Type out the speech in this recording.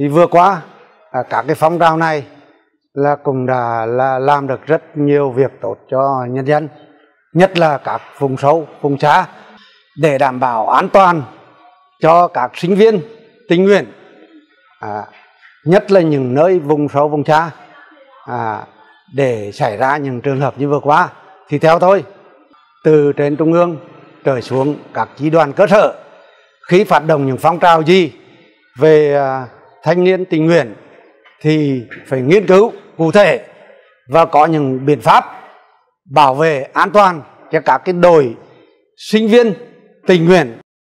thì vừa qua à, các cái phong trào này là cũng đã là làm được rất nhiều việc tốt cho nhân dân nhất là các vùng sâu vùng xa để đảm bảo an toàn cho các sinh viên tình nguyện à, nhất là những nơi vùng sâu vùng xa à, để xảy ra những trường hợp như vừa qua. Thì theo tôi từ trên trung ương trở xuống các chi đoàn cơ sở khi phát động những phong trào gì về à, thanh niên tình nguyện thì phải nghiên cứu cụ thể và có những biện pháp bảo vệ an toàn cho các cái đội sinh viên tình nguyện.